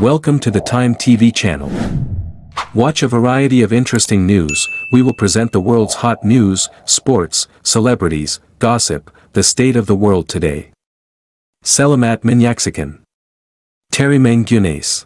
Welcome to the Time TV channel. Watch a variety of interesting news, we will present the world's hot news, sports, celebrities, gossip, the state of the world today. Selamat Menyaksikan. Terry Mengunes.